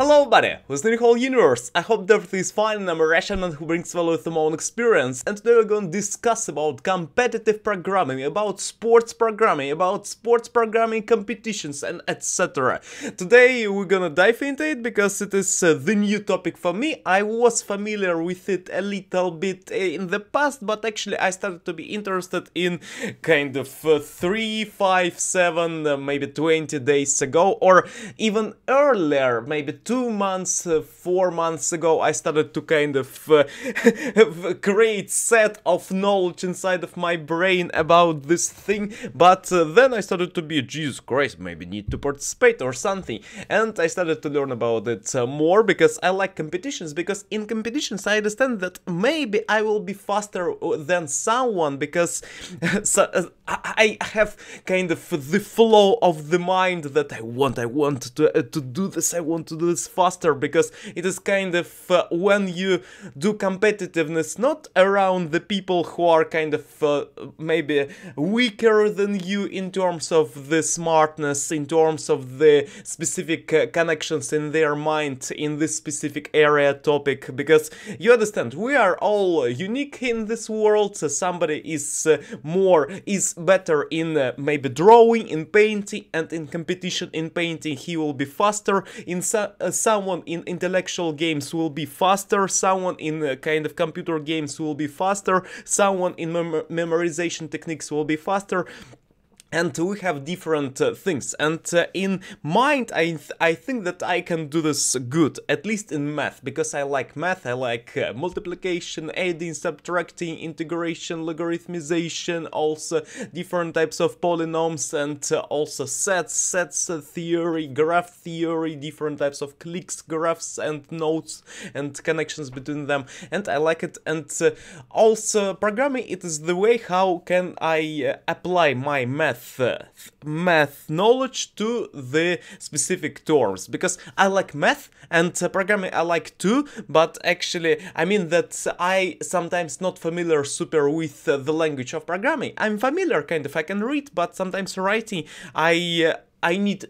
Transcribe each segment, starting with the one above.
Hello buddy, listening whole universe, I hope everything is fine and I'm a Russian who brings value with my own experience. And today we're to discuss about competitive programming, about sports programming, about sports programming competitions and etc. Today we're gonna dive into it because it is uh, the new topic for me, I was familiar with it a little bit uh, in the past but actually I started to be interested in kind of uh, 3, 5, 7, uh, maybe 20 days ago or even earlier, maybe two months, uh, four months ago, I started to kind of uh, create set of knowledge inside of my brain about this thing, but uh, then I started to be, Jesus Christ, maybe need to participate or something, and I started to learn about it uh, more because I like competitions, because in competitions I understand that maybe I will be faster uh, than someone, because so, uh, I have kind of the flow of the mind that I want, I want to, to do this, I want to do this faster because it is kind of uh, when you do competitiveness not around the people who are kind of uh, maybe weaker than you in terms of the smartness, in terms of the specific uh, connections in their mind in this specific area topic. Because you understand we are all unique in this world. So somebody is uh, more is better in uh, maybe drawing in painting and in competition in painting he will be faster in so uh, someone in intellectual games will be faster, someone in uh, kind of computer games will be faster, someone in mem memorization techniques will be faster, and we have different uh, things. And uh, in mind I, th I think that I can do this good at least in math because I like math I like uh, multiplication adding subtracting integration logarithmization also different types of polynomials and uh, also sets sets uh, theory graph theory different types of cliques graphs and nodes and connections between them. And I like it. And uh, also programming it is the way how can I apply my math math, math knowledge to the specific terms. Because I like math and programming I like too but actually I mean that I sometimes not familiar super with the language of programming. I'm familiar kind of I can read but sometimes writing I uh, I need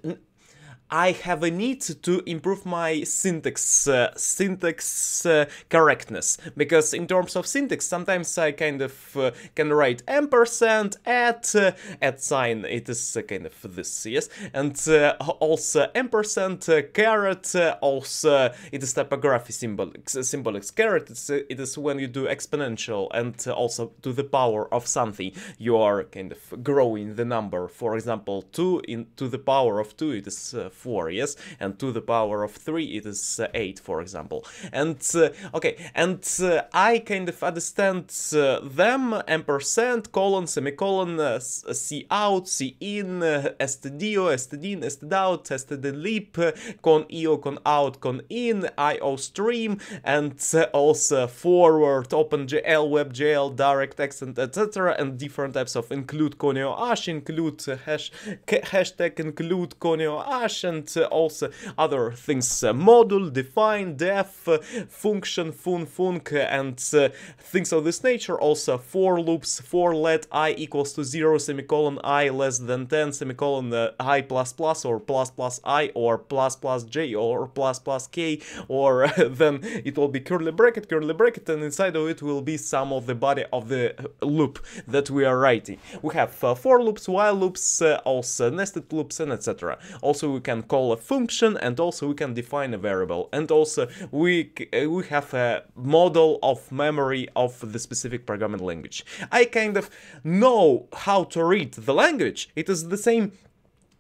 I have a need to improve my syntax uh, syntax uh, correctness. Because in terms of syntax sometimes I kind of uh, can write ampersand at uh, at sign. It is kind of this yes? And uh, also ampersand uh, caret also it is typography symbolic symbolic caret it's, it is when you do exponential and also to the power of something. You are kind of growing the number. For example 2 in to the power of 2 it is 4, yes? And to the power of 3 it is uh, 8, for example. And, uh, okay, and uh, I kind of understand uh, them, ampersand, colon, semicolon, uh, uh, c out, c in, stdio, stdin, stdout, stdlib, con io, con out, con in, io stream, and also forward, OpenGL, WebGL, DirectX, and etc. and different types of include conio ash, include hash, hashtag include conio hash, and also other things uh, module, define, def, uh, function, fun, func, and uh, things of this nature. Also for loops, for let i equals to 0, semicolon i less than 10, semicolon i plus plus or plus plus i or plus plus j or plus plus k or then it will be curly bracket, curly bracket and inside of it will be some of the body of the loop that we are writing. We have for loops, while loops, also nested loops and etc. Also we can call a function and also we can define a variable and also we uh, we have a model of memory of the specific programming language. I kind of know how to read the language. It is the same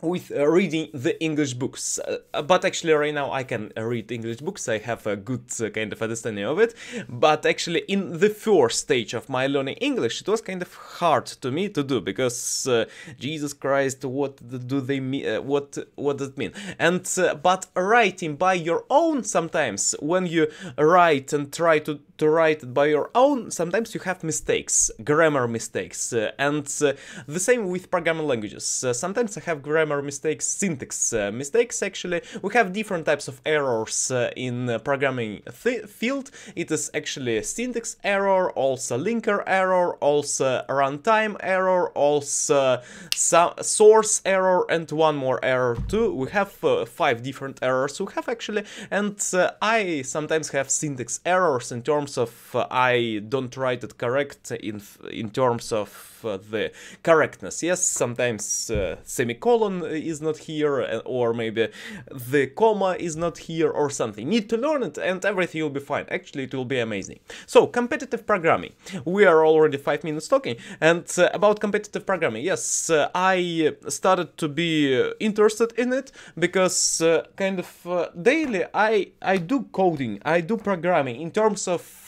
with uh, reading the English books. Uh, but actually right now I can uh, read English books, I have a good uh, kind of understanding of it. But actually in the first stage of my learning English it was kind of hard to me to do because uh, Jesus Christ what do they mean, uh, what what does it mean? And but writing by your own sometimes when you write and try to to write by your own, sometimes you have mistakes, grammar mistakes, uh, and uh, the same with programming languages. Uh, sometimes I have grammar mistakes, syntax uh, mistakes actually. We have different types of errors uh, in programming field. It is actually syntax error, also linker error, also runtime error, also source error, and one more error too. We have five different errors we have actually, and I sometimes have syntax errors in terms of uh, I don't write it correct in in terms of uh, the correctness. Yes, sometimes uh, semicolon is not here, uh, or maybe the comma is not here, or something. Need to learn it, and everything will be fine. Actually, it will be amazing. So, competitive programming. We are already five minutes talking, and uh, about competitive programming. Yes, uh, I started to be interested in it because kind of daily I I do coding, I do programming in terms of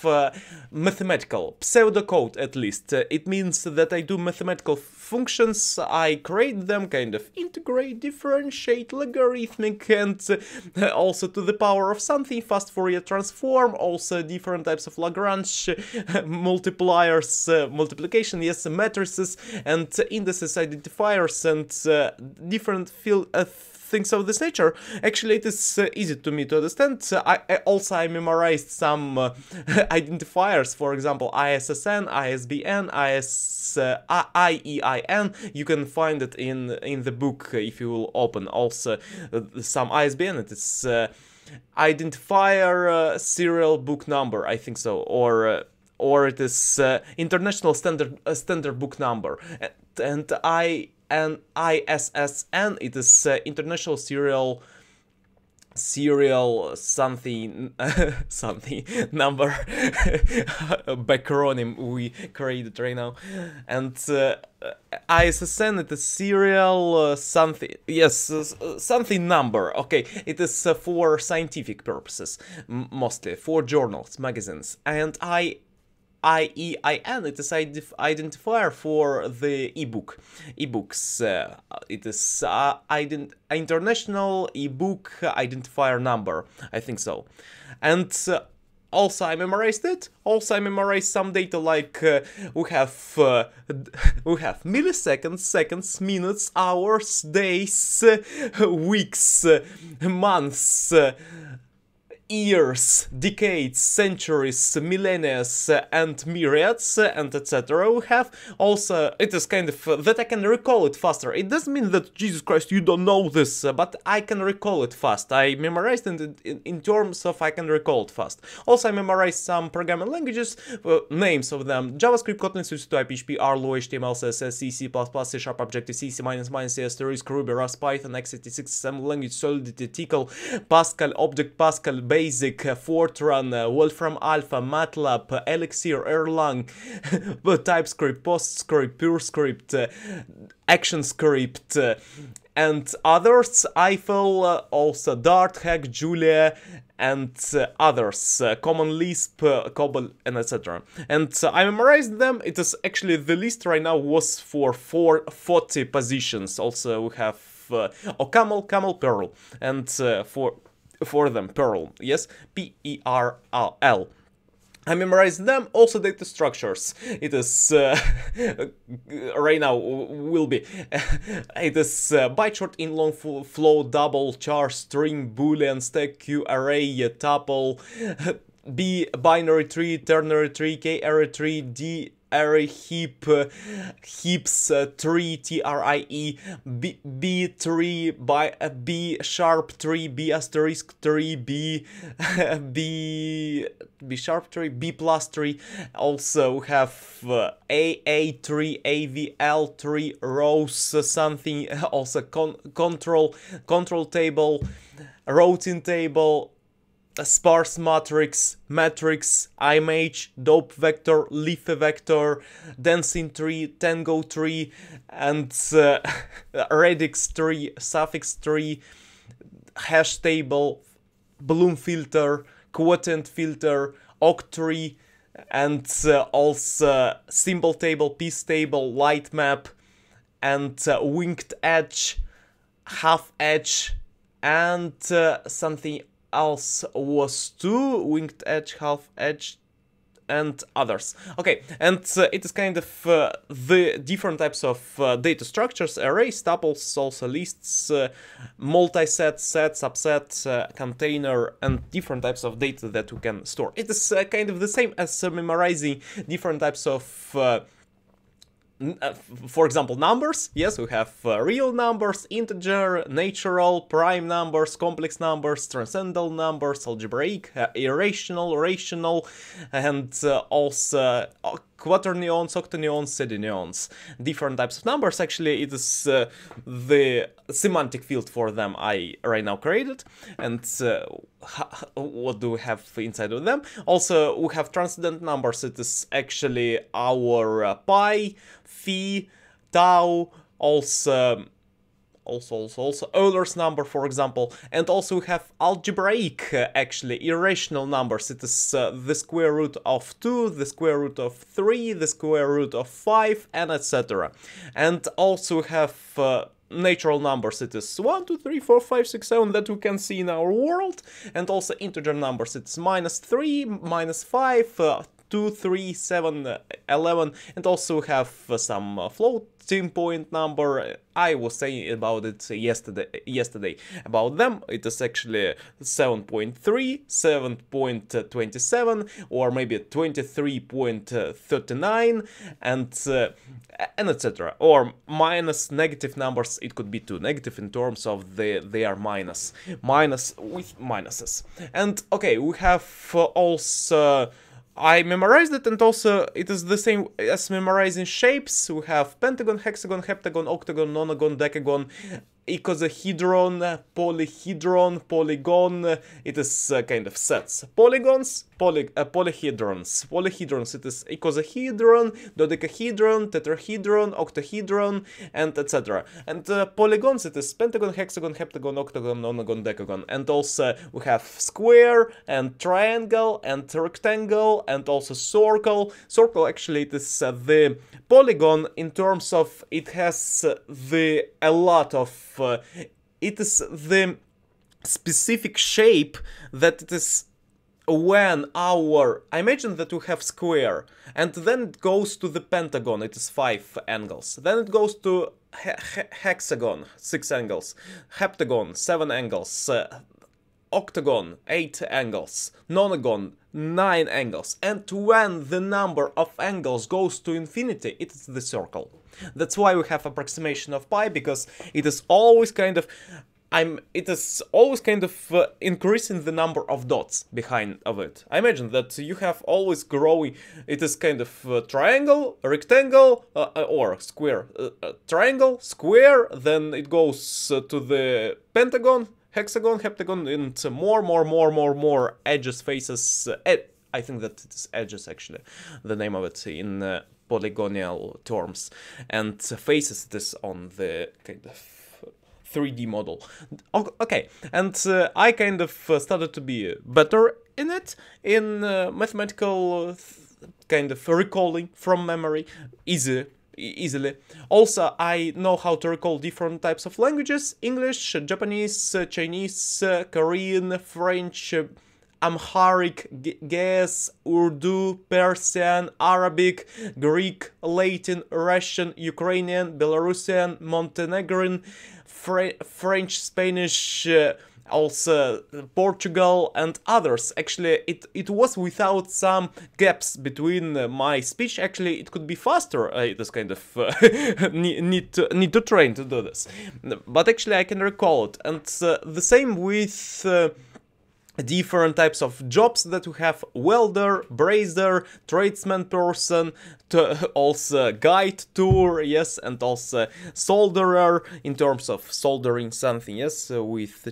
mathematical pseudocode at least. it means that I do mathematical functions, I create them, kind of integrate, differentiate, logarithmic, and uh, also to the power of something, fast Fourier transform, also different types of Lagrange multipliers, uh, multiplication, yes, matrices, and indices identifiers, and uh, different field uh, things of this nature. Actually, it is uh, easy to me to understand. I, I also I memorized some uh, identifiers, for example, ISSN, ISBN, IS, uh, IEIN. You can find it in in the book if you will open also uh, some ISBN. It is uh, identifier uh, serial book number, I think so, or or it is international standard standard book number. And I and ISSN. It is uh, International Serial serial something something number backronym we created right now. And uh, ISSN it is serial uh, something yes uh, something number. Okay it is uh, for scientific purposes mostly for journals magazines. And I IEIN, it is identifier for the ebook. Ebooks, uh, it is uh, ident international ebook identifier number, I think so. And uh, also I memorized it. Also I memorized some data like uh, we have uh, we have milliseconds, seconds, minutes, hours, days, weeks, months, years, decades, centuries, millennia, and myriads, and etc. We have also, it is kind of that I can recall it faster. It doesn't mean that, Jesus Christ, you don't know this, but I can recall it fast. I memorized it in, terms of I can recall it fast. Also, I memorized some programming languages, uh, names of them, JavaScript, Kotlin, SwiftUI, PHP, R, HTML, CSS, C, C++, C Sharp, Objective-C, C++, C, Asterisk, Ruby, Rust, Python, x86, assembly language, Solidity, Tcl, Pascal, Object Pascal, Base, Basic, Fortran, Wolfram Alpha, MATLAB, Elixir, Erlang, TypeScript, PostScript, PureScript, ActionScript, and others, Eiffel, also Dart, Hack, Julia, and uh, others, uh, Common Lisp, uh, COBOL, and etc. And I memorized them. It is actually the list right now was for four, 40 positions. Also, we have uh, oh, Camel, Perl, and uh, for for them, Perl, yes, P-E-R-L. I memorized them, also data structures. It is, uh, right now, will be, it is uh, byte short in long flow, double, char, string, boolean, stack, queue, array, tuple, B, binary tree, ternary tree, k-ary tree, D, array heap heaps uh, tree t r i e b b tree by uh, b sharp tree b asterisk tree b b b sharp tree b plus tree also have uh, a a tree a v l tree rows uh, something also con control control table routing table sparse matrix, matrix, image, dope vector, leaf vector, dancing tree, tango tree, and uh, radix tree, suffix tree, hash table, bloom filter, quotient filter, octree, and uh, also symbol table, piece table, light map, and uh, winged edge, half edge, and uh, something else was two winged edge, half edge, and others. Okay, and uh, it is kind of uh, the different types of uh, data structures, arrays, tuples, also lists, uh, multi-set, set, subset, uh, container, and different types of data that you can store. It is uh, kind of the same as memorizing different types of uh, for example, numbers. Yes, we have uh, real numbers, integer, natural, prime numbers, complex numbers, transcendental numbers, algebraic, uh, irrational, rational, and uh, also quaternions, octonions, sedenions. Different types of numbers. Actually, it is uh, the semantic field for them I right now created. And uh, what do we have inside of them? Also, we have transcendent numbers. It is actually our uh, pi, phi, tau, also also also also Euler's number for example and also we have algebraic uh, actually irrational numbers. It is uh, the square root of 2 the square root of 3 the square root of 5 and etc and also we have uh, natural numbers. It is 1 2 3 4 5 6 7 that we can see in our world. And also integer numbers. It's minus 3 minus 5 uh, 2, 3, 7, 11, and also have some uh, floating point number. I was saying about it yesterday, yesterday about them. It is actually 7.3, 7.27, or maybe 23.39, and uh, and etc. Or minus negative numbers. It could be two negative in terms of the they are minus, minus with minuses. And okay, we have uh, also I memorized it and also it is the same as memorizing shapes. We have pentagon, hexagon, heptagon, octagon, nonagon, decagon, icosahedron, polyhedron, polygon, it is uh, kind of sets. Polygons, poly, uh, polyhedrons. Polyhedrons, it is icosahedron, dodecahedron, tetrahedron, octahedron, and etc. And uh, polygons, it is pentagon, hexagon, heptagon, octagon, nonagon, decagon. And also we have square, and triangle, and rectangle, and also circle. Circle, actually, it is uh, the polygon in terms of it has uh, the a lot of uh, it is the specific shape that it is when our I imagine that we have square and then it goes to the pentagon it is five angles. Then it goes to he he hexagon six angles. Heptagon seven angles. Uh, octagon 8 angles, nonagon 9 angles, and when the number of angles goes to infinity, it is the circle. That's why we have approximation of pi, because it is always kind of I'm it is always kind of uh, increasing the number of dots behind of it. I imagine that you have always growing, it is kind of uh, triangle, rectangle, uh, uh or square. Uh, uh, triangle, square, then it goes to the pentagon, hexagon, heptagon, and more, more, more, more, more edges, faces. Uh, I think that it's edges actually, the name of it in polygonal terms, and faces this on the kind of 3D model. Okay, and uh, I kind of uh, started to be better in it, in uh, mathematical uh, kind of recalling from memory, easy easily. Also, I know how to recall different types of languages, English, Japanese, Chinese, Korean, French, Amharic, Ge'ez, Urdu, Persian, Arabic, Greek, Latin, Russian, Ukrainian, Belarusian, Montenegrin, Fre French, Spanish, uh, also Portugal and others. Actually, it, it was without some gaps between uh, my speech. Actually, it could be faster. I just kind of uh, need, to, need to train to do this. But actually, I can recall it. And uh, the same with... Different types of jobs that we have. Welder brazier tradesman person also guide tour yes and also solderer. In terms of soldering something yes with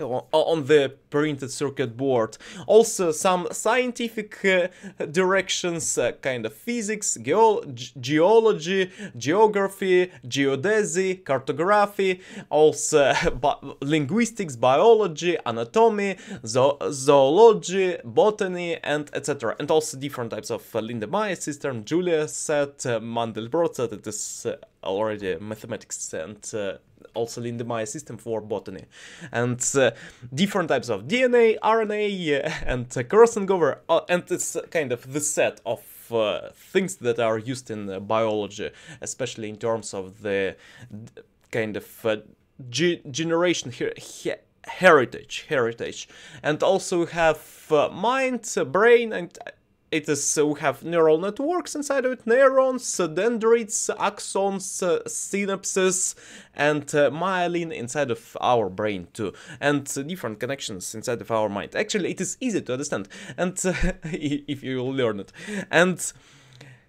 on the printed circuit board. Also some scientific uh, directions, uh, kind of physics, geo geology, geography, geodesy, cartography, also bi linguistics, biology, anatomy, zo zoology, botany, and etc. And also different types of uh, Lindenmayer system, Julia set, uh, Mandelbrot set, it is uh, already mathematics and uh, also Lindenmayer system for botany. And uh, different types of DNA, RNA, and uh, Krossengover, uh, and it's kind of the set of uh, things that are used in uh, biology, especially in terms of the kind of uh, generation here. He heritage heritage and also we have uh, mind brain and it is uh, we have neural networks inside of it, neurons, dendrites, axons, uh, synapses, and uh, myelin inside of our brain too, and different connections inside of our mind. Actually, it is easy to understand, and if you learn it, and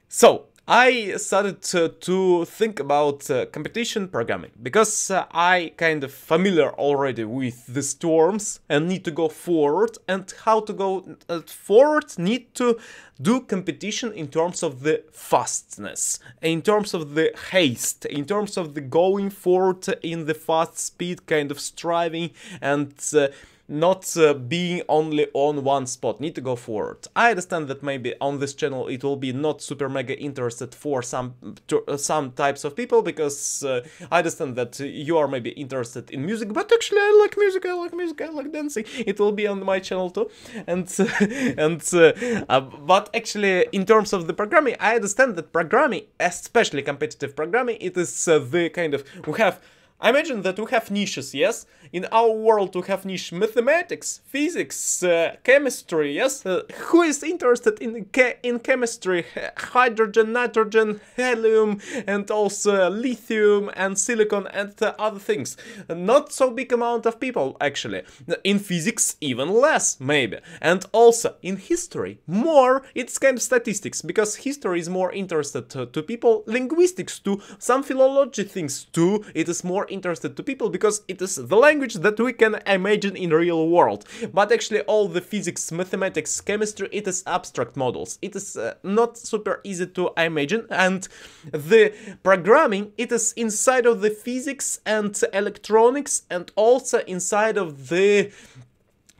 so I started to, to think about uh, competition programming because uh, I kind of familiar already with the storms and need to go forward and how to go uh, forward need to do competition in terms of the fastness, in terms of the haste, in terms of the going forward in the fast speed kind of striving and uh, not uh, being only on one spot, need to go forward. I understand that maybe on this channel it will be not super mega interested for some uh, some types of people because uh, I understand that you are maybe interested in music, but actually I like music, I like music, I like dancing. It will be on my channel too, and and uh, uh, but actually in terms of the programming, I understand that programming, especially competitive programming, it is uh, the kind of we have imagine that we have niches, yes? In our world we have niche mathematics, physics, uh, chemistry, yes? Uh, who is interested in in chemistry? Hydrogen, nitrogen, helium, and also lithium and silicon and uh, other things. Not so big amount of people, actually. In physics, even less, maybe. And also, in history, more, it's kind of statistics, because history is more interested to, to people, linguistics too, some philology things too, it is more interested to people because it is the language that we can imagine in real world. But actually all the physics, mathematics, chemistry, it is abstract models. It is uh, not super easy to imagine and the programming, it is inside of the physics and electronics and also inside of the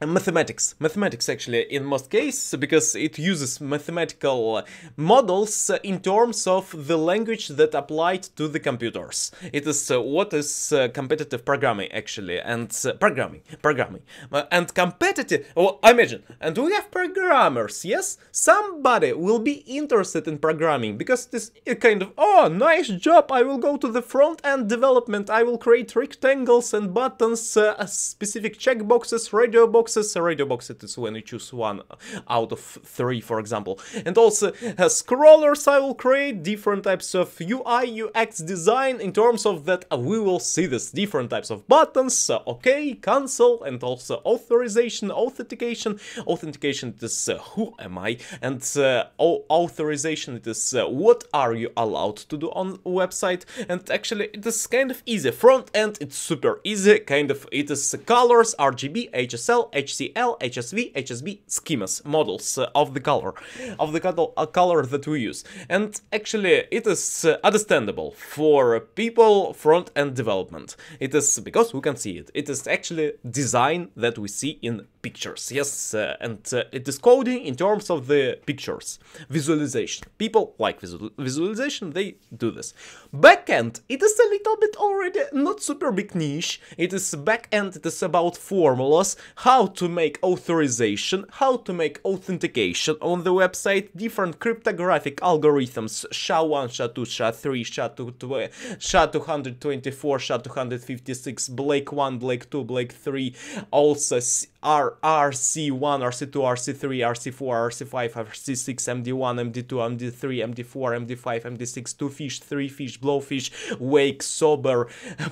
mathematics. Mathematics actually in most cases because it uses mathematical models in terms of the language that applied to the computers. It is uh, what is uh, competitive programming actually and uh, programming programming. Uh, and competitive well imagine and we have programmers yes? Somebody will be interested in programming because this kind of oh nice job i will go to the front end development i will create rectangles and buttons uh, specific checkboxes radio boxes boxes. Radio box it is when you choose one out of three, for example. And also uh, scrollers I will create, different types of UI, UX design in terms of that uh, we will see this different types of buttons, uh, OK, cancel, and also authorization, authentication. Authentication it is uh, who am I, and uh, authorization it is uh, what are you allowed to do on website. And actually it is kind of easy. Front end it's super easy, kind of it is colors, RGB, HSL, HCL, HSV, HSB schemas, models of the color, of the color, uh, that we use. And actually, it is understandable for people front-end development. It is because we can see it. It is actually design that we see in pictures. Yes, uh, and uh, it is coding in terms of the pictures, visualization. People like visual visualization, they do this. Backend, it is a little bit already not super big niche. It is backend, it is about formulas, how to make authorization, how to make authentication on the website, different cryptographic algorithms, SHA-1, SHA-2, SHA-3, SHA-2, SHA-224, SHA-256, Blake 1, Blake 2, Blake 3, also R, RC1, RC2, RC3, RC4, RC5, RC6, MD1, MD2, MD3, MD4, MD5, MD6, Twofish, 3 fish, blowfish, wake, sober,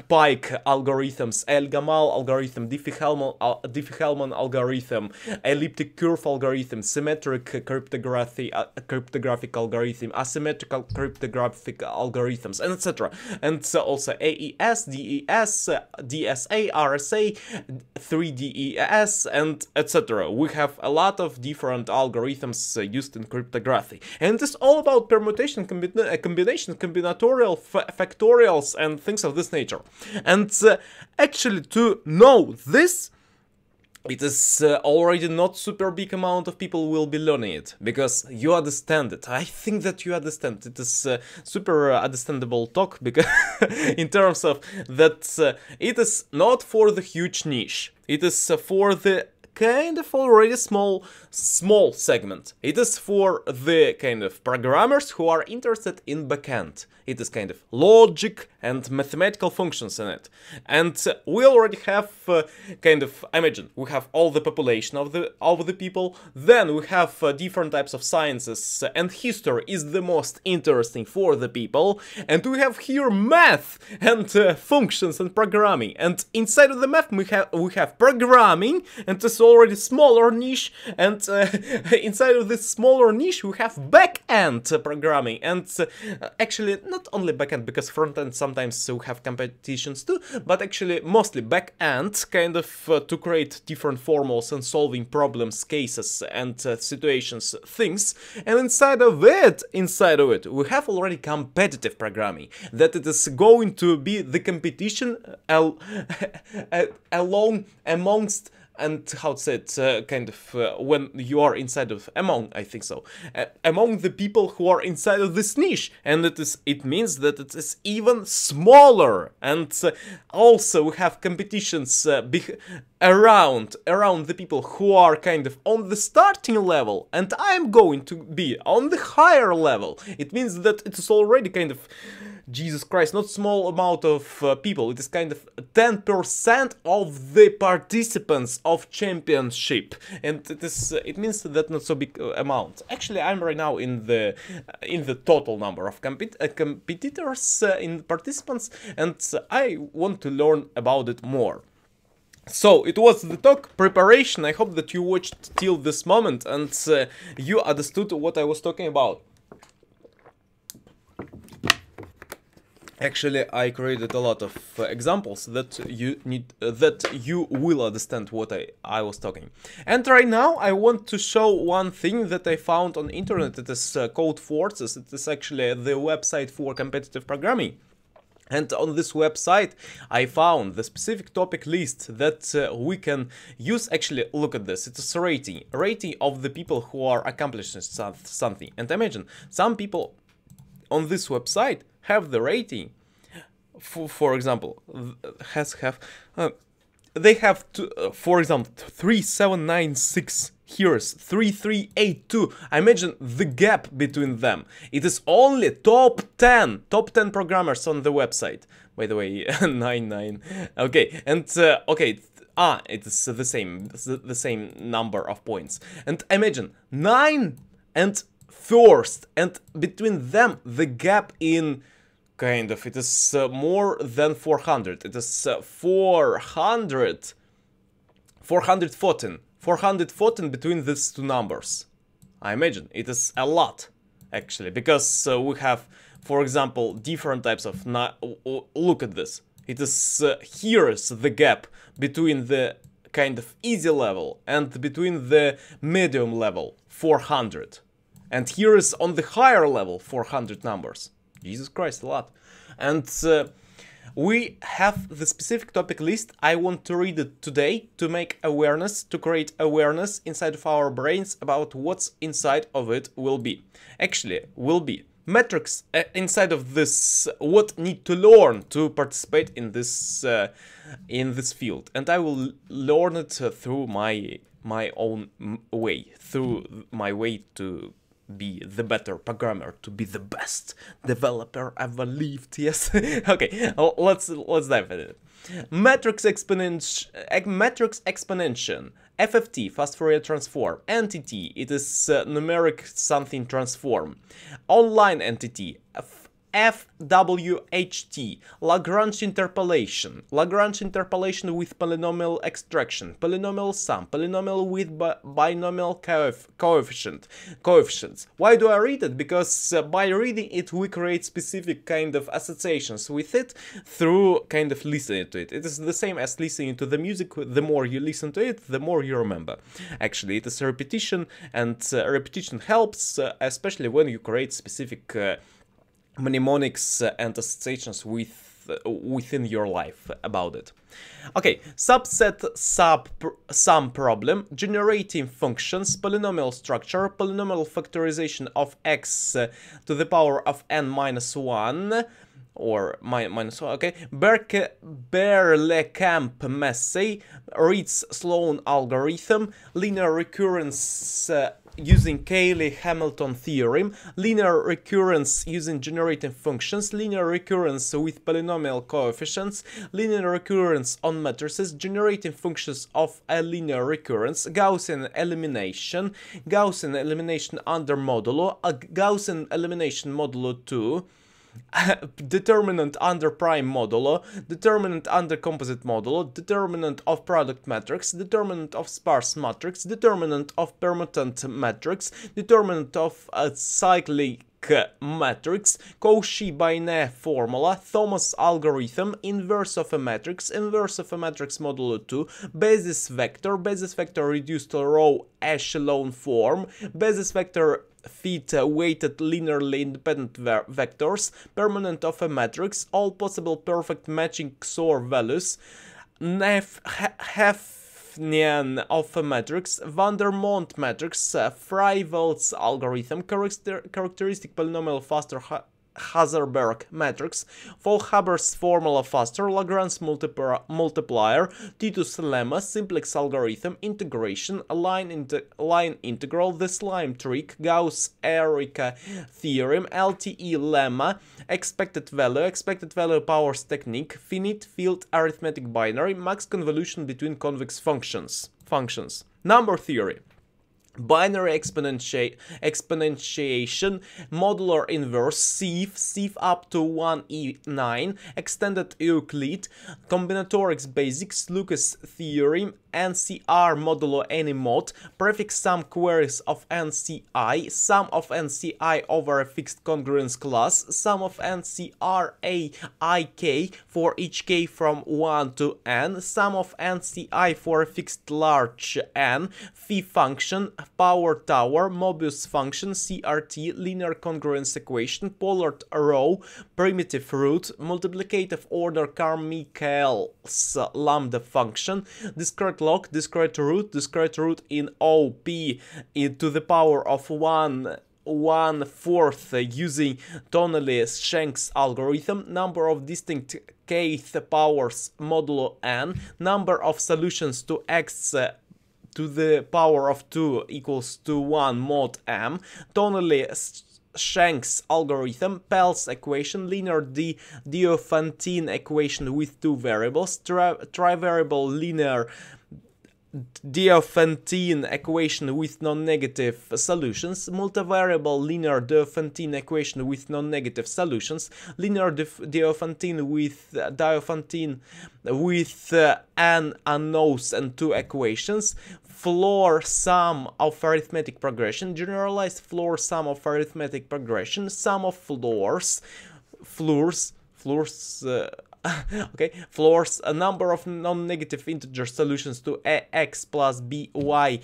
pike algorithms, El-Gamal algorithm, Diffie-Hellman Diffie algorithm, elliptic curve algorithm, symmetric cryptography, uh, cryptographic algorithm, asymmetrical cryptographic algorithms, and etc. And so also AES, DES, DSA, RSA, 3DES, and etc. We have a lot of different algorithms uh, used in cryptography. And it's all about permutation, combina uh, combination, combinatorial, factorials, and things of this nature. And uh, actually to know this, it is uh, already not super big amount of people will be learning it. Because you understand it. I think that you understand. It is uh, super uh, understandable talk because in terms of that uh, it is not for the huge niche. It is for the kind of already small small segment. It is for the kind of programmers who are interested in backend. It is kind of logic and mathematical functions in it. And uh, we already have uh, kind of imagine we have all the population of the of the people. Then we have uh, different types of sciences, and history is the most interesting for the people. And we have here math and uh, functions and programming. And inside of the math we have we have programming, and it's already smaller niche. And uh, inside of this smaller niche we have back end programming. And uh, actually not only backend because front end sometimes we have competitions too, but actually mostly backend kind of uh, to create different formulas and solving problems, cases and uh, situations, things. And inside of it, inside of it, we have already competitive programming that it is going to be the competition al along amongst and how to say it, uh, kind of uh, when you are inside of among, I think so, uh, among the people who are inside of this niche, and it is it means that it is even smaller, and uh, also we have competitions uh, around around the people who are kind of on the starting level, and I'm going to be on the higher level. It means that it is already kind of Jesus Christ, not small amount of uh, people. It is kind of 10% of the participants of championship, and it is uh, it means that not so big uh, amount. Actually, I'm right now in the in the total number of compet uh, competitors uh, in participants, and I want to learn about it more. So, it was the talk preparation. I hope that you watched till this moment and uh, you understood what I was talking about. Actually, I created a lot of uh, examples that you need uh, that you will understand what I, I was talking. And right now, I want to show one thing that I found on internet. It is uh, Codeforces. It is actually the website for competitive programming. And on this website, I found the specific topic list that uh, we can use. Actually, look at this. It's a rating, rating of the people who are accomplishing something. And imagine some people on this website have the rating. For, for example, has have uh, they have to, uh, for example 3796 here's 3382 I imagine the gap between them. It is only top 10 top 10 programmers on the website. By the way 99 okay and uh, okay ah it is the same the same number of points. And imagine 9 and first and between them the gap in kind of it is uh, more than 400 it is uh, 400 414 414 between these two numbers. I imagine it is a lot actually because uh, we have for example different types of look at this. It is uh, here is the gap between the kind of easy level and between the medium level 400 and here is on the higher level 400 numbers. Jesus Christ, a lot. And uh, we have the specific topic list. I want to read it today to make awareness, to create awareness inside of our brains about what's inside of it will be. Actually, will be metrics uh, inside of this what need to learn to participate in this uh, in this field and i will learn it uh, through my my own way through my way to be the better programmer, to be the best developer ever lived. Yes. okay, let's let's dive into it. Matrix exponential, matrix exponential, FFT, fast Fourier transform, NTT, it is uh, numeric something transform, online NTT, FWHT, Lagrange interpolation, Lagrange interpolation with polynomial extraction, polynomial sum, polynomial with bi binomial coef coefficient, coefficients. Why do I read it? Because uh, by reading it we create specific kind of associations with it through kind of listening to it. It is the same as listening to the music, the more you listen to it, the more you remember. Actually, it is a repetition and uh, repetition helps, uh, especially when you create specific uh, mnemonics and associations with with within your life about it. Okay, subset sub sum problem, generating functions, polynomial structure, polynomial factorization of x to the power of n minus 1, or mi minus one, okay. Berke, Berlekamp-Massey, Reeds-Sloane algorithm, linear recurrence uh, using Cayley-Hamilton theorem, linear recurrence using generating functions, linear recurrence with polynomial coefficients, linear recurrence on matrices, generating functions of a linear recurrence, Gaussian elimination, Gaussian elimination under modulo, a Gaussian elimination modulo 2, determinant under prime modulo, determinant under composite modulo, determinant of product matrix, determinant of sparse matrix, determinant of permutant matrix, determinant of a cyclic matrix, Cauchy-Binet formula, Thomas algorithm, inverse of a matrix, inverse of a matrix modulo 2, basis vector, basis vector reduced to row echelon form, basis vector uh, weighted linearly independent vectors, permanent of a matrix, all possible perfect matching XOR values, Nef Hafnian of a matrix, Vandermonde matrix, uh, Freivalds algorithm, characteristic polynomial faster Hessenberg matrix, Faulhaber's formula faster, Lagrange multiplier, Titu's lemma, simplex algorithm, integration, line, line integral, the slime trick, Gauss-Eryka theorem, LTE lemma, expected value, expected value powers technique, finite field arithmetic binary, max convolution between convex functions. Functions. Number theory binary exponenti exponentiation, modular inverse, sieve, sieve up to 1e9, extended Euclid, combinatorics basics, Lucas theorem, NCR modulo any mod, prefix sum queries of NCI, sum of NCI over a fixed congruence class, sum of NCR A I K for each k from 1 to n, sum of NCI for a fixed large n, phi function, power tower, Mobius function, CRT, linear congruence equation, Pollard rho, primitive root, multiplicative order Carmichael's lambda function, discrete log, discrete root, discrete root in OP to the power of 1 one fourth using Tonelli-Shanks algorithm, number of distinct kth powers modulo n, number of solutions to x to the power of 2 equals to 1 mod m, Tonelli Shanks algorithm, Pell's equation, linear D Diophantine equation with two variables, tri trivariable linear Diophantine equation with non-negative solutions, multivariable linear Diophantine equation with non-negative solutions, linear Diophantine with uh, Diophantine with uh, n unknowns and two equations, floor sum of arithmetic progression, generalized floor sum of arithmetic progression, sum of floors, floors, floors, uh, okay, floors a number of non-negative integer solutions to ax plus by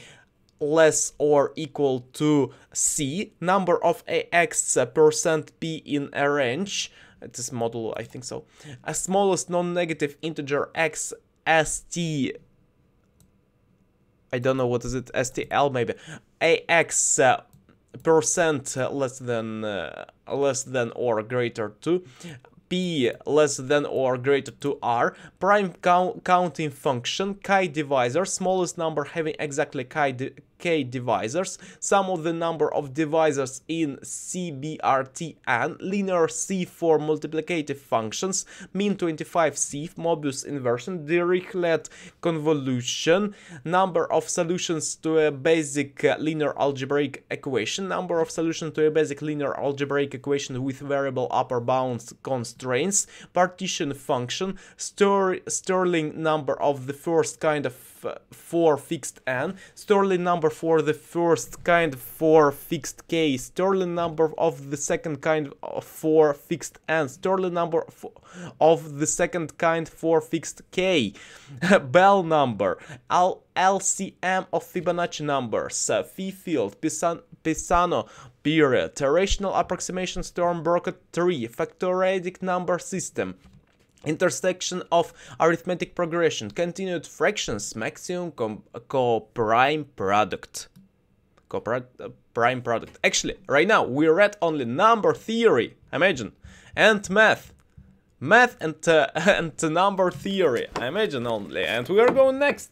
less or equal to c, number of ax percent p in a range, it is model, I think so, a smallest non-negative integer x st I don't know what is it, STL maybe, AX uh, percent less than uh, less than or greater to p less than or greater to r, prime count counting function, chi divisor, smallest number having exactly chi, k divisors, sum of the number of divisors in CBRTN, linear C for multiplicative functions, mean 25 C, Mobius inversion, Dirichlet convolution, number of solutions to a basic linear algebraic equation, number of solutions to a basic linear algebraic equation with variable upper bounds constraints, partition function, Stirling number of the first kind of for fixed n, Stirling number for the first kind for fixed k, Stirling number of the second kind for fixed n, Stirling number of the second kind for fixed k, Bell number, L LCM of Fibonacci numbers, uh, phi field, Pisan Pisano period, rational approximation Stern-Brocot tree, factoriadic number system, intersection of arithmetic progression, continued fractions, maximum co-prime product. Co-prime product. Actually, right now, we read only number theory, imagine, and math. Math and, uh, and number theory, imagine only, and we are going next.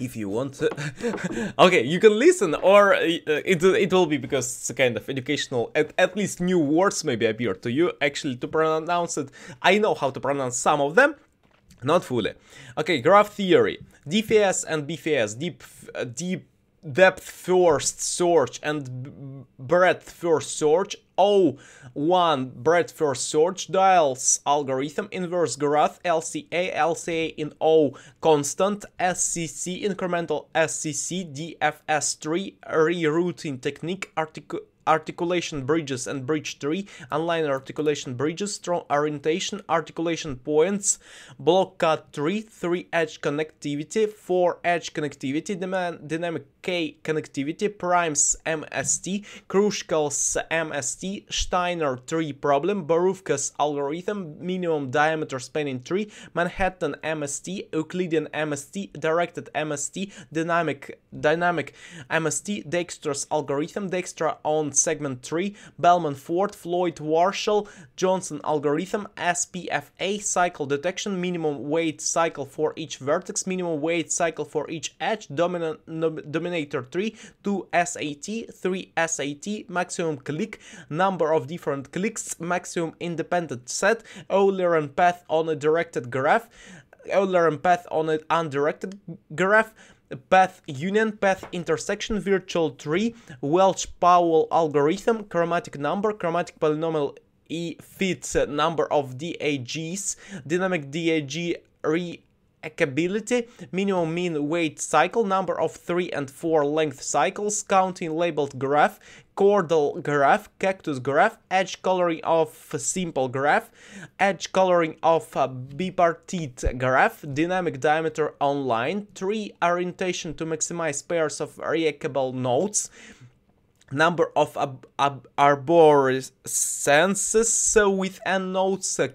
If you want to. okay, you can listen, or uh, it, it will be because it's a kind of educational, at, at least new words maybe appear to you. Actually, to pronounce it, I know how to pronounce some of them, not fully. Okay, graph theory. DFS and BFS, deep, uh, deep depth first search and breadth first search. O1 breadth first search Dial's algorithm inverse graph LCA LCA in O constant SCC incremental SCC DFS3 rerooting technique article articulation bridges and bridge tree, online articulation bridges, strong orientation, articulation points, block cut tree, 3 edge connectivity, 4 edge connectivity, dynamic K connectivity, Prim's MST, Kruskals MST, Steiner tree problem, Boruvka's algorithm, minimum diameter spanning tree, Manhattan MST, Euclidean MST, directed MST, dynamic dynamic MST, Dijkstra's algorithm, Dijkstra on segment tree, Bellman-Ford, Floyd-Warshall, Johnson algorithm, SPFA, cycle detection, minimum weight cycle for each vertex, minimum weight cycle for each edge, dominant dominant, dominator tree, 2 SAT, 3 SAT, maximum clique, number of different cliques, maximum independent set, Eulerian path on a directed graph, Eulerian path on an undirected graph, path union, path intersection, virtual tree, Welch-Powell algorithm, chromatic number, chromatic polynomial E fits uh, number of DAGs, dynamic DAG re ability, minimum mean weight cycle, number of 3 and 4 length cycles, counting labeled graph, chordal graph, cactus graph, edge coloring of simple graph, edge coloring of bipartite graph, dynamic diameter online, tree orientation to maximize pairs of reachable nodes, number of ab ab arborescences with n nodes, uh,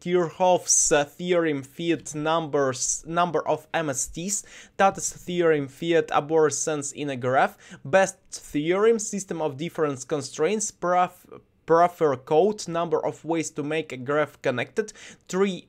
Kirchhoff's theorem fit numbers number of MSTs, that is theorem fit arborescence in a graph, best theorem system of difference constraints, prof Prüfer code, number of ways to make a graph connected, tree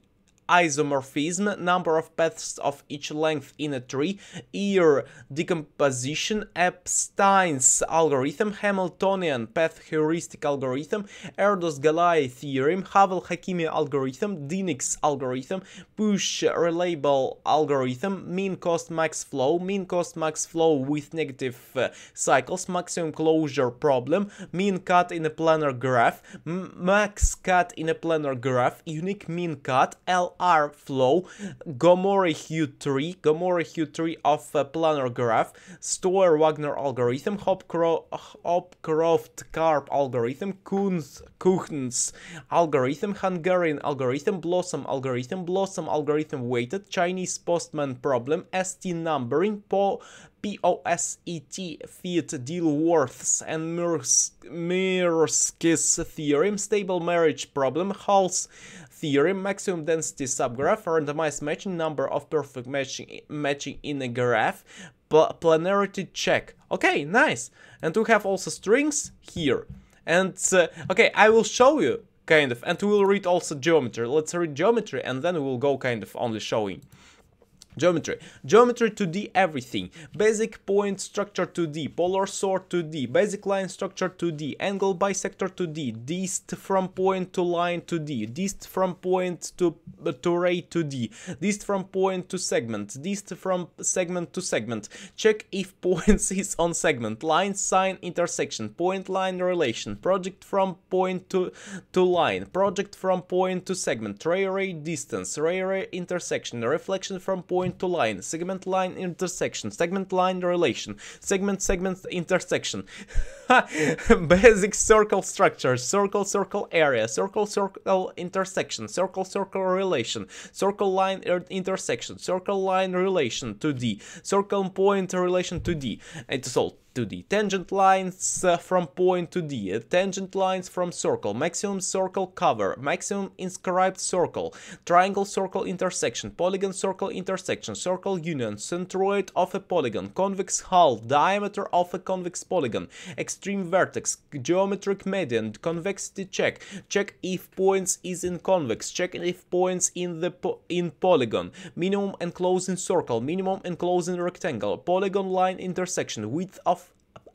isomorphism, number of paths of each length in a tree, ear decomposition, Eppstein's algorithm, Hamiltonian path heuristic algorithm, Erdos-Gallai theorem, Havel-Hakimi algorithm, Dinic's algorithm, push relabel algorithm, min cost max flow, min cost max flow with negative uh, cycles, maximum closure problem, min cut in a planar graph, max cut in a planar graph, unique min cut, L R flow, Gomory Hu tree, Gomory Hu tree of uh, a planar graph, Stoer-Wagner algorithm, Hopcroft-Karp algorithm, Kuhn's, algorithm, Hungarian algorithm, Blossom algorithm, Blossom algorithm weighted, Chinese postman problem, ST numbering, po POSET fit Dilworth's and Mirsky's theorem, stable marriage problem, Hall's theorem, maximum density subgraph, randomized matching, number of perfect matching, matching in a graph, planarity check. Okay, nice. And we have also strings here. And, uh, okay, I will show you, kind of, and we'll read also geometry. Let's read geometry, and then we'll go kind of only showing. Geometry. Geometry 2D everything. Basic point structure 2D. Polar sort 2D. Basic line structure 2D. Angle bisector 2D. Dist from point to line 2D. Dist from point to, uh, to ray 2D. Dist from point to segment. Dist from segment to segment. Check if points is on segment. Line sign intersection. Point line relation. Project from point to, to line. Project from point to segment. Ray ray distance. Ray ray intersection. Reflection from point point to line, segment line intersection, segment line relation, segment segment intersection, basic circle structure, circle circle area, circle circle intersection, circle circle relation, circle line er, intersection, circle line relation to D, circle point relation to D. It is all to D. Tangent lines uh, from point to D. Uh, tangent lines from circle. Maximum circle cover. Maximum inscribed circle. Triangle circle intersection. Polygon circle intersection. Circle union. Centroid of a polygon. Convex hull. Diameter of a convex polygon. Extreme vertex. Geometric median. Convexity check. Check if points is in convex. Check if points in the po in polygon. Minimum enclosing circle. Minimum enclosing rectangle. Polygon line intersection. Width of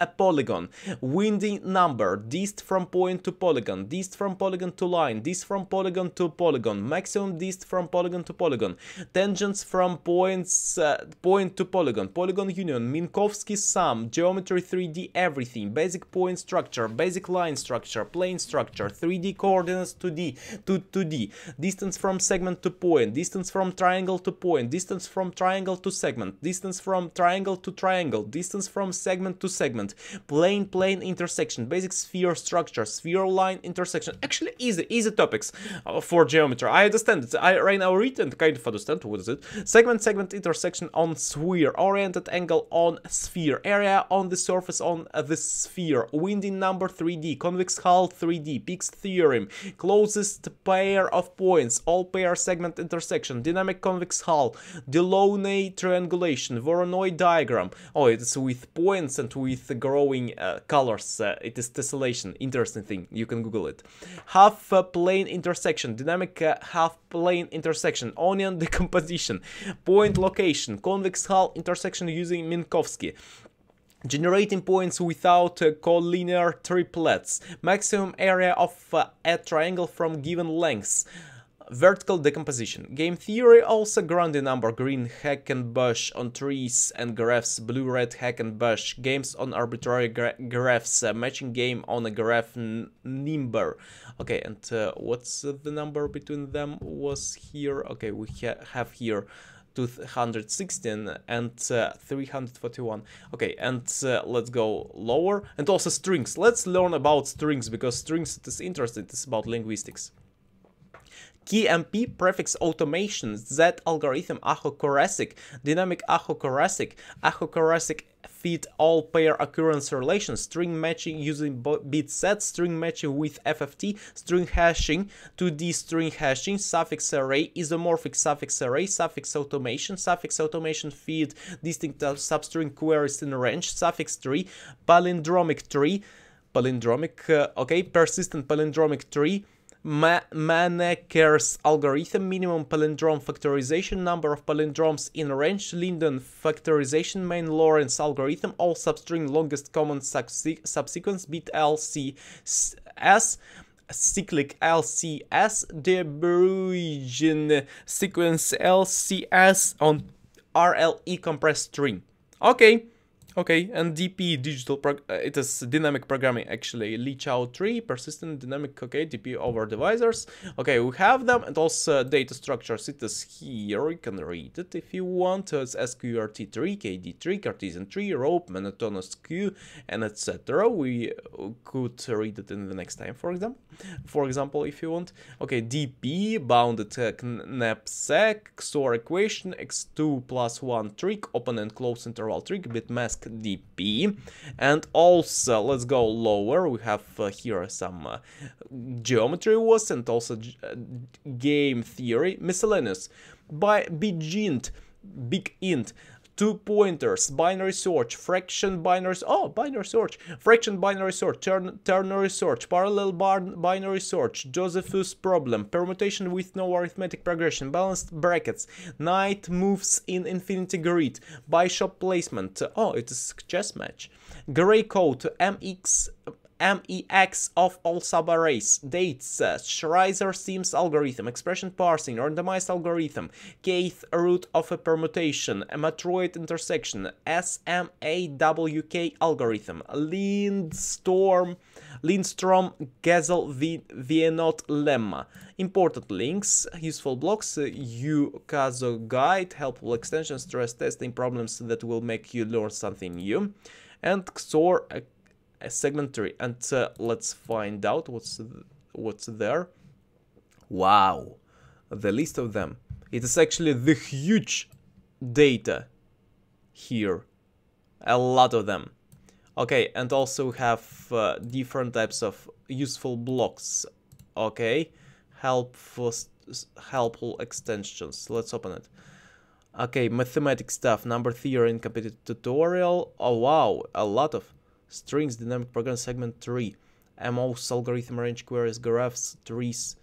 a polygon. Winding number, dist from point to polygon, dist from polygon to line, dist from polygon to polygon, maximum dist from polygon to polygon, tangents from points uh, point to polygon, polygon union, Minkowski sum, geometry 3D everything, basic point structure, basic line structure, plane structure, 3D coordinates to D to 2D, distance from segment to point, distance from triangle to point, distance from triangle to segment, distance from triangle to triangle, distance from segment to segment, plane plane intersection basic sphere structure sphere line intersection. Actually easy easy topics uh, for geometry. I understand it. I right now read and kind of understand what is it. Segment segment intersection on sphere. Oriented angle on sphere. Area on the surface on uh, the sphere. Winding number 3d convex hull 3d Pick's theorem. Closest pair of points. All pair segment intersection. Dynamic convex hull. Delaunay triangulation. Voronoi diagram. Oh it is with points and with growing uh, colors. Uh, it is tessellation. Interesting thing. You can Google it. Half uh, plane intersection. Dynamic uh, half plane intersection. Onion decomposition. Point location. Convex hull intersection using Minkowski generating points without uh, collinear triplets, maximum area of uh, a triangle from given lengths, Vertical decomposition. Game theory also Grundy number green Hackenbush on trees and graphs, blue red Hackenbush. Games on arbitrary gra graphs, uh, matching game on a graph number. Okay, and uh, what's the number between them was here? Okay, we ha have here 216 and uh, 341 okay and uh, let's go lower and also strings let's learn about strings because strings it is interesting it's about linguistics KMP prefix automaton, Z algorithm, Aho-Corasick, dynamic Aho-Corasick, Aho-Corasick fit all pair occurrence relations, string matching using bit set, string matching with FFT, string hashing, 2D string hashing, suffix array, isomorphic suffix array, suffix automaton, suffix automaton feed distinct substring queries in range, suffix tree, palindromic tree, palindromic, uh, okay, persistent palindromic tree, Ma Manacher's algorithm, minimum palindrome factorization, number of palindromes in range, Lyndon factorization, main Lorentz algorithm, all substring longest common subsequence, bit LCS, cyclic LCS, De Bruijn sequence LCS on RLE compressed string. Okay, Okay, and DP digital uh, it is dynamic programming actually. Li Chao tree, persistent dynamic okay, DP over divisors. Okay, we have them and also data structures. It is here. You can read it if you want. It's SQRT3, KD tree, Cartesian tree, rope, monotonous queue, and etc. We could read it in the next time, for example. For example, if you want. Okay, DP, bounded knapsack, XOR equation, x2 plus 1 trick, open and close interval trick, bit mask DP. And also, let's go lower, we have uh, here some uh, geometry was and also uh, game theory, miscellaneous. By BigInt, big int, two pointers, binary search, fraction binary, oh, binary search, fraction binary search, tern ternary search, parallel binary search, Josephus problem, permutation with no arithmetic progression, balanced brackets, knight moves in infinity grid, bishop placement, oh, it is chess match, gray code, mx, MEX of all subarrays, dates, uh, Schreier Sims algorithm, expression parsing, randomized algorithm, kth root of a permutation, a matroid intersection, SMAWK algorithm, Lindstorm, Lindstrom Gessel Viennot lemma. Important links, useful blocks, uh, USACO guide, helpful extensions, stress testing problems that will make you learn something new, and XOR a segment tree and uh, let's find out what's what's there wow the list of them it is actually the huge data here a lot of them Okay, and also have uh, different types of useful blocks. Okay, helpful, helpful extensions. Let's open it. Okay, mathematics stuff, number theory in competitive tutorial. Oh wow, a lot of strings, dynamic program segment tree, MOS, algorithm range queries, graphs, trees,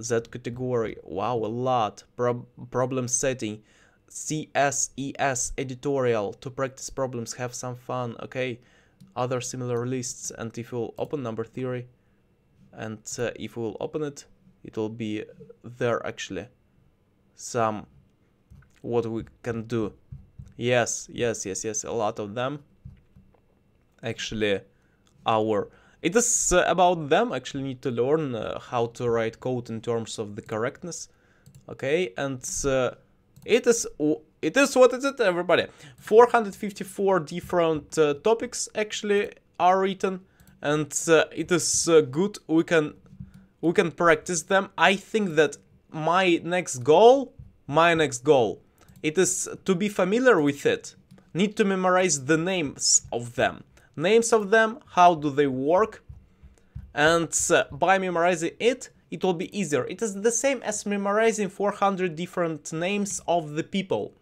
Z category. Wow, a lot. Pro problem setting, CSES editorial, to practice problems, have some fun. Okay, other similar lists. And if we'll open number theory, and uh, if we'll open it, it will be there actually. Some what we can do. Yes, yes, yes, yes, a lot of them. Actually, our it is uh, about them actually need to learn uh, how to write code in terms of the correctness. Okay, and uh, it is it is what is it, everybody. 454 different uh, topics actually are written, and uh, it is uh, good. We can we can practice them. I think that my next goal, my next goal it is to be familiar with it. Need to memorize the names of them. Names of them, how do they work, and uh, by memorizing it, it will be easier. It is the same as memorizing 400 different names of the people.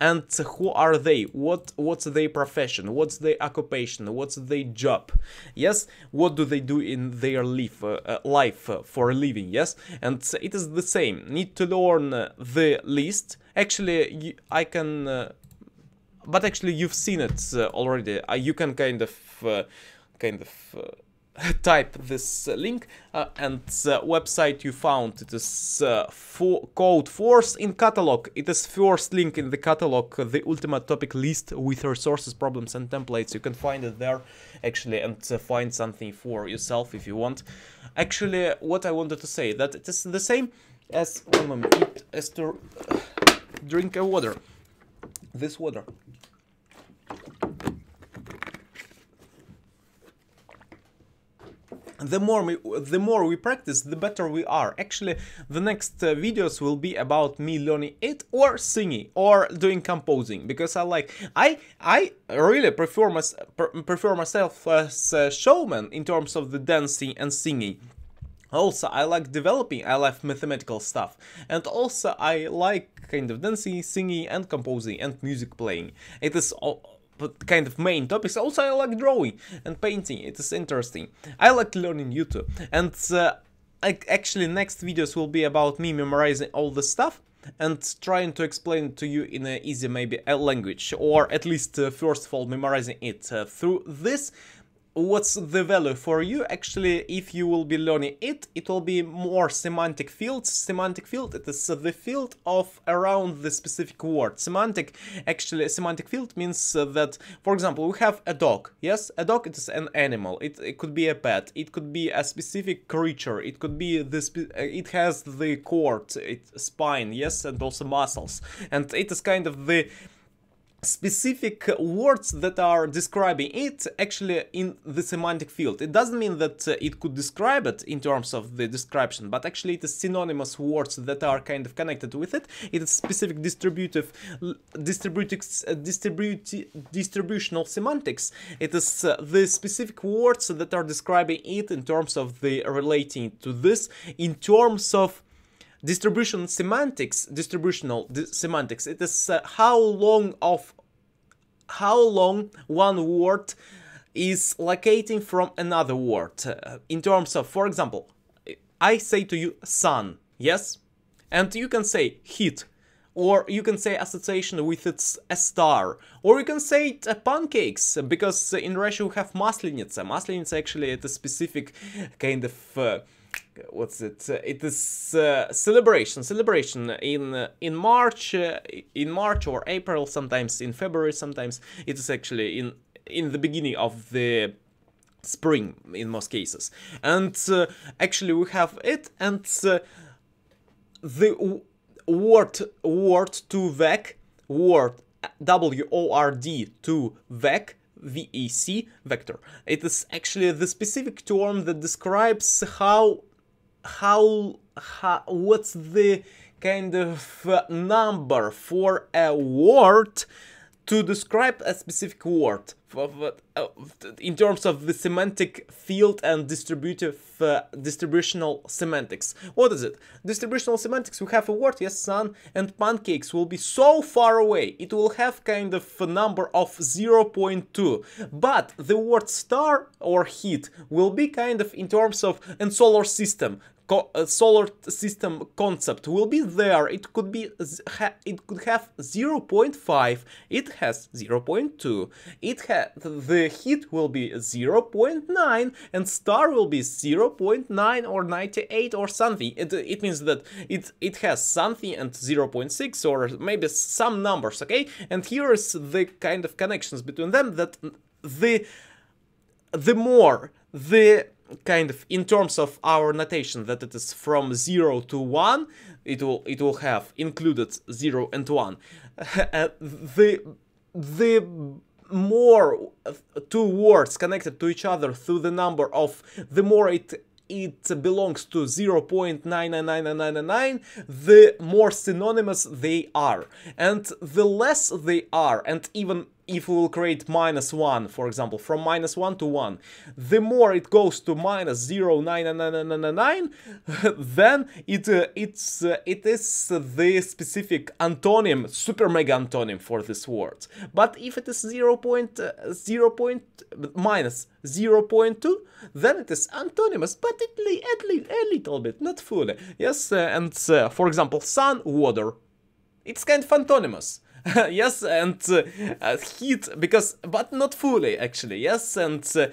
And who are they? What what's their profession? What's their occupation? What's their job? Yes, what do they do in their life uh, uh, life uh, for a living? Yes, and it is the same. Need to learn uh, the list. Actually, I can, but actually you've seen it uh, already. you can kind of kind of type this uh, link uh, and the website you found. It is uh, for code force in catalog. It is first link in the catalog the ultimate topic list with resources problems and templates. You can find it there actually and find something for yourself if you want. Actually what i wanted to say that it is the same as one moment as to drink a water. This water the more we the more we practice the better we are. Actually the next uh, videos will be about me learning it or singing or doing composing because i like i i really prefer, my, prefer myself as a showman in terms of the dancing and singing. Also, I like developing, I like mathematical stuff, and also I like kind of dancing, singing, and composing, and music playing. It is all, kind of main topics. Also, I like drawing and painting. It is interesting. I like learning YouTube. And uh, I, actually, next videos will be about me memorizing all the stuff and trying to explain to you in an easy maybe language or at least uh, first of all memorizing it uh, through this what's the value for you? Actually if you will be learning it it will be more semantic fields semantic field it is the field of around the specific word. Semantic actually semantic field means uh, that for example we have a dog. Yes a dog it is an animal. It, it could be a pet. It could be a specific creature. It could be this uh, it has the cord it spine yes and also muscles. And it is kind of the specific words that are describing it actually in the semantic field. It doesn't mean that uh, it could describe it in terms of the description, but actually it is synonymous words that are kind of connected with it. It is specific distributive, distributive, uh, distributional semantics. It is uh, the specific words that are describing it in terms of the relating to this, in terms of distribution semantics distributional di semantics. It is uh, how long of how long one word is locating from another word. Uh, in terms of for example i say to you sun yes? And you can say heat. Or you can say association with its a star, or you can say it, uh, pancakes, because in Russia we have maslenitsa. Maslenitsa actually is a specific kind of uh, what's it? Uh, it is uh, celebration, celebration in uh, in March, uh, in March or April, sometimes in February, sometimes it is actually in in the beginning of the spring in most cases. And uh, actually we have it, and the word word to vec word W O R D to vec VEC vector. It is actually the specific term that describes how how, how what's the kind of number for a word to describe a specific word. Uh, in terms of the semantic field and distributive uh, distributional semantics. What is it? Distributional semantics, we have a word, yes, sun and pancakes will be so far away. It will have kind of a number of 0.2. But the word star or heat will be kind of in terms of and solar system uh, solar system concept will be there. It could be it could have 0.5. It has 0.2. It has the heat will be 0.9 and star will be 0.9 or 98 or something. It, it means that it it has something and 0.6 or maybe some numbers. Okay, and here is the kind of connections between them that the the more the kind of in terms of our notation that it is from 0 to 1 it will it will have included 0 and 1 uh, the the more two words connected to each other through the number of the more it it belongs to 0.99999, the more synonymous they are. And the less they are, and even if we will create minus 1, for example, from minus 1 to 1, the more it goes to minus 0, 9, then it, uh, it's, uh, it is the specific antonym, super mega antonym for this word. But if it is 0, point, uh, 0 point, minus 0 0.2, then it is antonymous, but it at least a little bit, not fully. Yes, uh, and uh, for example, sun, water. It's kind of antonymous. yes, and uh, uh, heat, because, but not fully actually, yes, and uh,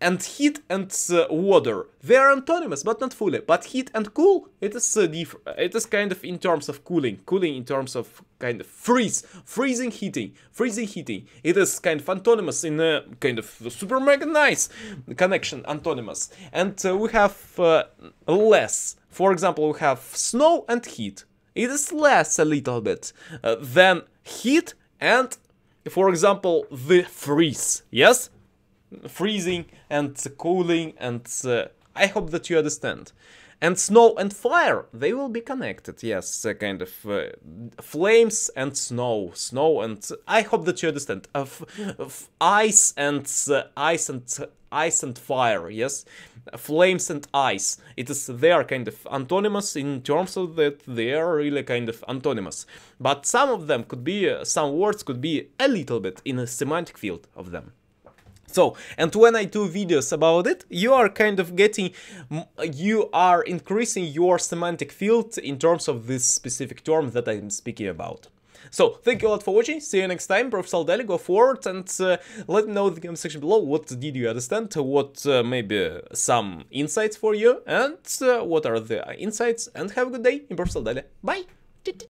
and heat and uh, water. They are antonymous but not fully. But heat and cool it is uh, it is kind of in terms of cooling. Cooling in terms of kind of freeze. Freezing heating. Freezing heating. It is kind of antonymous in a kind of super mega nice connection antonymous and uh, we have less. For example we have snow and heat it is less a little bit uh, than heat and, for example, the freeze. Yes? Freezing and cooling and uh, I hope that you understand. And snow and fire, they will be connected, yes, uh, kind of uh, flames and snow, snow and I hope that you understand. Of, of ice and uh, ice and ice and fire, yes, flames and ice. It is they are kind of antonymous in terms of that they are really kind of antonymous. But some of them could be, uh, some words could be a little bit in a semantic field of them. So, and when I do videos about it, you are kind of getting, you are increasing your semantic field in terms of this specific term that I'm speaking about. So, thank you a lot for watching, see you next time, Professor Daily, go forward and uh, let me know in the comment section below what did you understand, what uh, maybe some insights for you, and uh, what are the insights, and have a good day in Professor Daily. Bye!